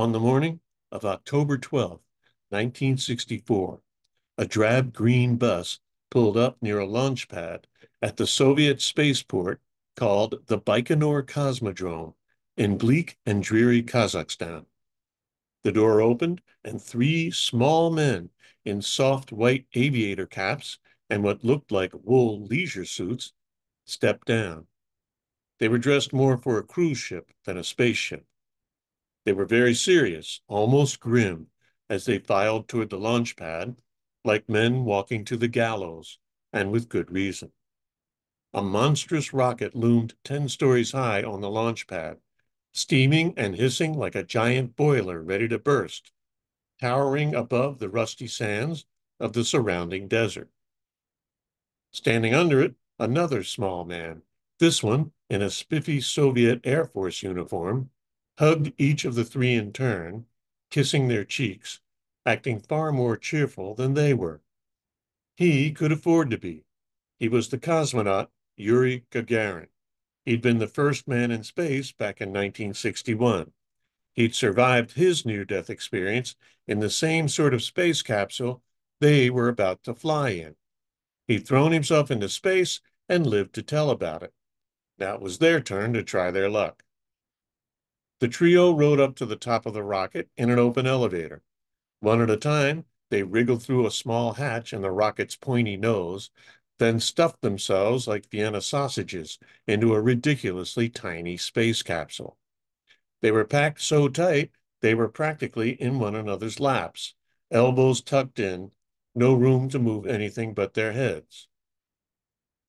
On the morning of October 12, 1964, a drab green bus pulled up near a launch pad at the Soviet spaceport called the Baikonur Cosmodrome in bleak and dreary Kazakhstan. The door opened, and three small men in soft white aviator caps and what looked like wool leisure suits stepped down. They were dressed more for a cruise ship than a spaceship. They were very serious, almost grim, as they filed toward the launch pad, like men walking to the gallows, and with good reason. A monstrous rocket loomed 10 stories high on the launch pad, steaming and hissing like a giant boiler ready to burst, towering above the rusty sands of the surrounding desert. Standing under it, another small man, this one in a spiffy Soviet Air Force uniform, hugged each of the three in turn, kissing their cheeks, acting far more cheerful than they were. He could afford to be. He was the cosmonaut Yuri Gagarin. He'd been the first man in space back in 1961. He'd survived his near death experience in the same sort of space capsule they were about to fly in. He'd thrown himself into space and lived to tell about it. Now it was their turn to try their luck. The trio rode up to the top of the rocket in an open elevator. One at a time, they wriggled through a small hatch in the rocket's pointy nose, then stuffed themselves like Vienna sausages into a ridiculously tiny space capsule. They were packed so tight they were practically in one another's laps, elbows tucked in, no room to move anything but their heads.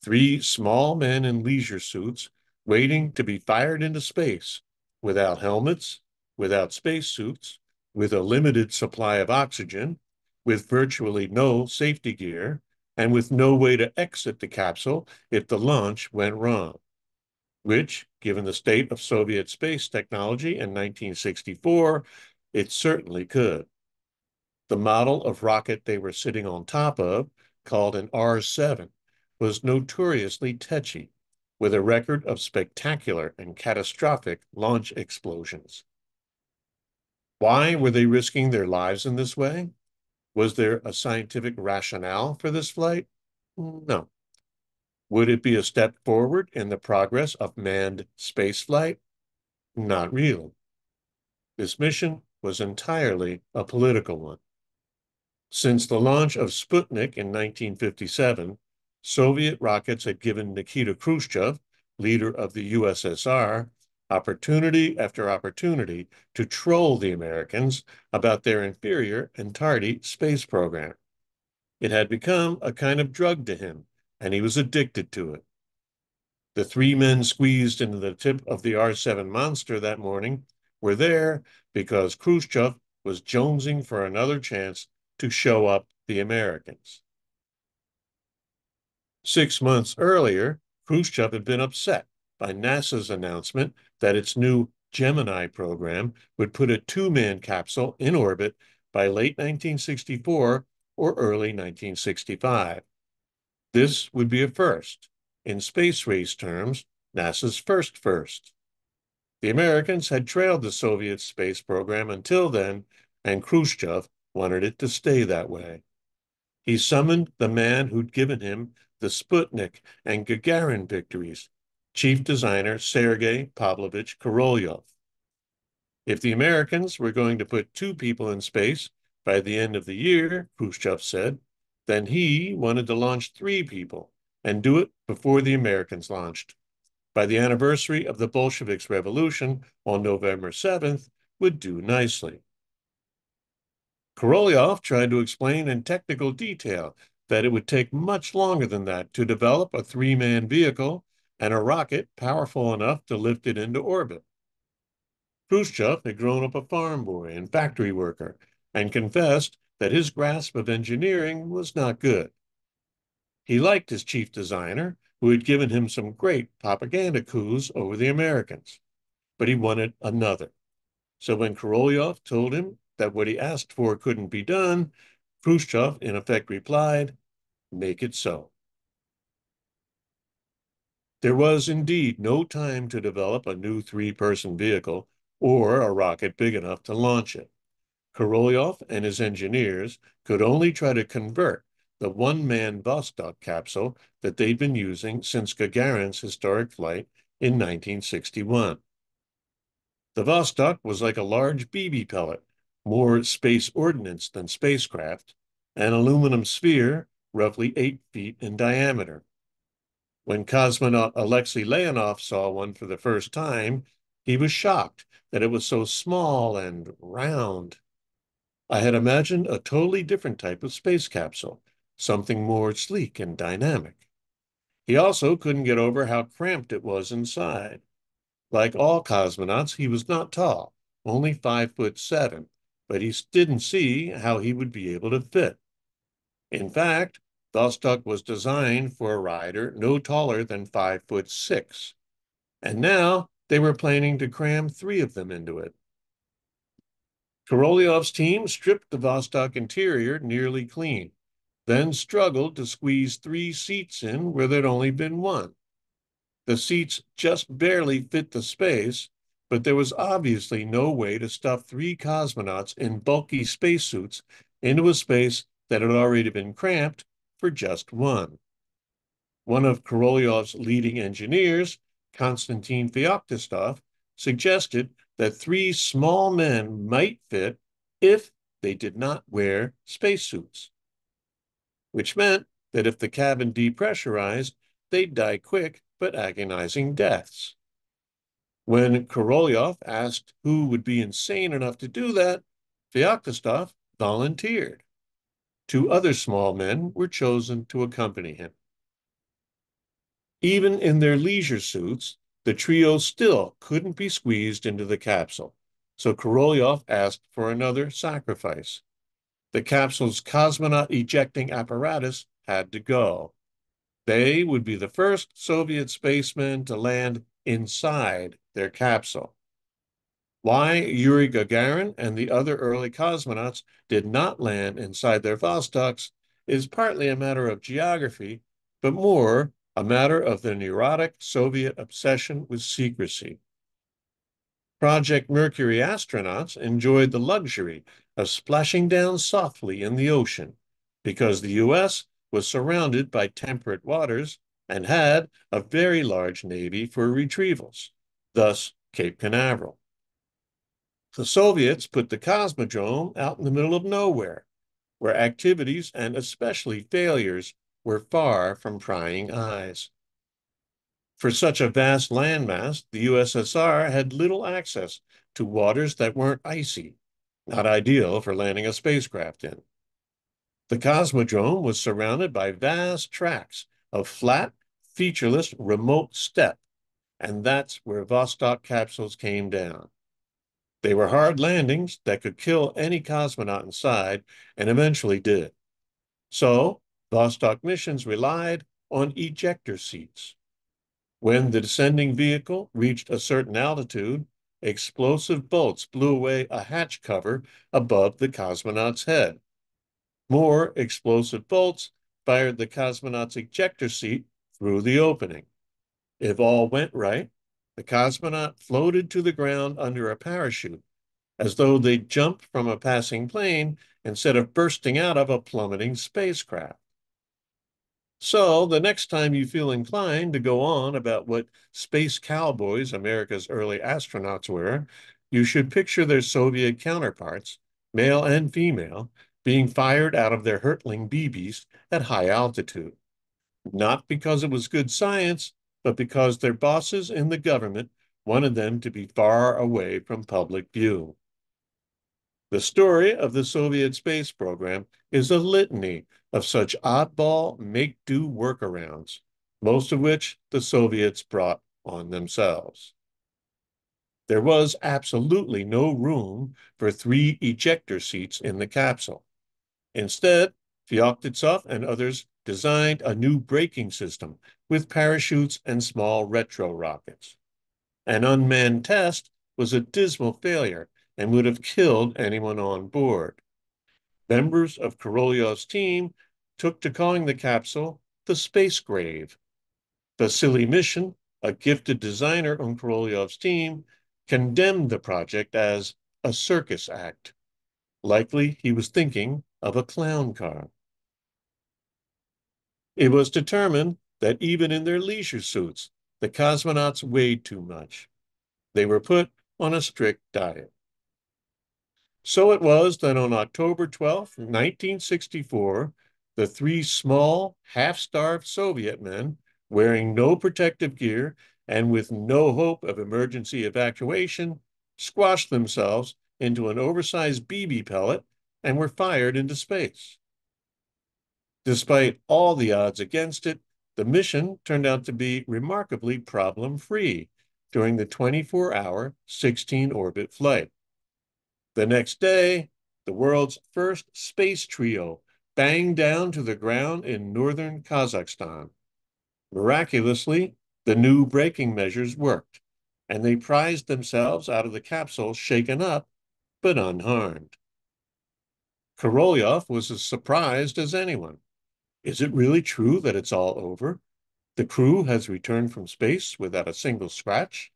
Three small men in leisure suits waiting to be fired into space without helmets, without spacesuits, with a limited supply of oxygen, with virtually no safety gear, and with no way to exit the capsule if the launch went wrong, which, given the state of Soviet space technology in 1964, it certainly could. The model of rocket they were sitting on top of, called an R 7, was notoriously tetchy with a record of spectacular and catastrophic launch explosions. Why were they risking their lives in this way? Was there a scientific rationale for this flight? No. Would it be a step forward in the progress of manned spaceflight? Not really. This mission was entirely a political one. Since the launch of Sputnik in 1957, Soviet rockets had given Nikita Khrushchev, leader of the USSR, opportunity after opportunity to troll the Americans about their inferior and tardy space program. It had become a kind of drug to him, and he was addicted to it. The three men squeezed into the tip of the R 7 monster that morning were there because Khrushchev was jonesing for another chance to show up the Americans. Six months earlier, Khrushchev had been upset by NASA's announcement that its new Gemini program would put a two man capsule in orbit by late 1964 or early 1965. This would be a first, in space race terms, NASA's first first. The Americans had trailed the Soviet space program until then, and Khrushchev wanted it to stay that way. He summoned the man who'd given him the Sputnik and Gagarin victories, chief designer Sergei Pavlovich Korolev. If the Americans were going to put two people in space by the end of the year, Khrushchev said, then he wanted to launch three people and do it before the Americans launched. By the anniversary of the Bolsheviks' revolution on November 7th would do nicely. Korolev tried to explain in technical detail that it would take much longer than that to develop a three man vehicle and a rocket powerful enough to lift it into orbit. Khrushchev had grown up a farm boy and factory worker and confessed that his grasp of engineering was not good. He liked his chief designer, who had given him some great propaganda coups over the Americans, but he wanted another. So when Korolev told him that what he asked for couldn't be done, Khrushchev in effect replied, make it so. There was indeed no time to develop a new three person vehicle or a rocket big enough to launch it. Korolyov and his engineers could only try to convert the one-man Vostok capsule that they'd been using since Gagarin's historic flight in 1961. The Vostok was like a large BB pellet, more space ordnance than spacecraft, an aluminum sphere roughly eight feet in diameter. When cosmonaut Alexei Leonov saw one for the first time, he was shocked that it was so small and round. I had imagined a totally different type of space capsule, something more sleek and dynamic. He also couldn't get over how cramped it was inside. Like all cosmonauts, he was not tall, only five foot seven, but he didn't see how he would be able to fit. In fact, Vostok was designed for a rider no taller than five foot six. And now they were planning to cram three of them into it. Korolyov's team stripped the Vostok interior nearly clean, then struggled to squeeze three seats in where there'd only been one. The seats just barely fit the space, but there was obviously no way to stuff three cosmonauts in bulky spacesuits into a space that had already been cramped for just one. One of Korolyov's leading engineers, Konstantin Feoktistov, suggested that three small men might fit if they did not wear spacesuits, which meant that if the cabin depressurized, they'd die quick but agonizing deaths. When Korolyov asked who would be insane enough to do that, Feoktistov volunteered. Two other small men were chosen to accompany him. Even in their leisure suits, the trio still couldn't be squeezed into the capsule, so Korolyov asked for another sacrifice. The capsule's cosmonaut ejecting apparatus had to go. They would be the first Soviet spacemen to land inside their capsule. Why Yuri Gagarin and the other early cosmonauts did not land inside their Vostoks is partly a matter of geography, but more a matter of the neurotic Soviet obsession with secrecy. Project Mercury astronauts enjoyed the luxury of splashing down softly in the ocean because the U.S. was surrounded by temperate waters and had a very large navy for retrievals, thus Cape Canaveral. The Soviets put the Cosmodrome out in the middle of nowhere, where activities and especially failures were far from prying eyes. For such a vast landmass, the USSR had little access to waters that weren't icy, not ideal for landing a spacecraft in. The Cosmodrome was surrounded by vast tracts of flat, featureless, remote steppe, and that's where Vostok capsules came down. They were hard landings that could kill any cosmonaut inside, and eventually did. So Vostok missions relied on ejector seats. When the descending vehicle reached a certain altitude, explosive bolts blew away a hatch cover above the cosmonaut's head. More explosive bolts fired the cosmonaut's ejector seat through the opening. If all went right, the cosmonaut floated to the ground under a parachute, as though they'd jumped from a passing plane instead of bursting out of a plummeting spacecraft. So the next time you feel inclined to go on about what space cowboys America's early astronauts were, you should picture their Soviet counterparts, male and female, being fired out of their hurtling BBs at high altitude. Not because it was good science, but because their bosses in the government wanted them to be far away from public view. The story of the Soviet space program is a litany of such oddball make-do workarounds, most of which the Soviets brought on themselves. There was absolutely no room for three ejector seats in the capsule. Instead, Feoktistov and others designed a new braking system with parachutes and small retro rockets. An unmanned test was a dismal failure and would have killed anyone on board. Members of Korolyov's team took to calling the capsule the Space Grave. Vasily Mishin, a gifted designer on Korolyov's team, condemned the project as a circus act. Likely he was thinking of a clown car. It was determined that even in their leisure suits, the cosmonauts weighed too much. They were put on a strict diet. So it was that on October 12, 1964, the three small, half starved Soviet men, wearing no protective gear and with no hope of emergency evacuation, squashed themselves into an oversized BB pellet and were fired into space. Despite all the odds against it, the mission turned out to be remarkably problem free during the 24 hour 16 orbit flight. The next day, the world's first space trio banged down to the ground in northern Kazakhstan. Miraculously, the new braking measures worked, and they prized themselves out of the capsule shaken up, but unharmed. Korolyov was as surprised as anyone. Is it really true that it's all over? The crew has returned from space without a single scratch?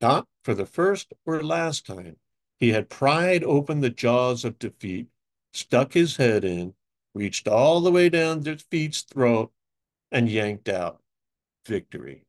Not for the first or last time. He had pried open the jaws of defeat, stuck his head in, reached all the way down defeat's throat, and yanked out victory.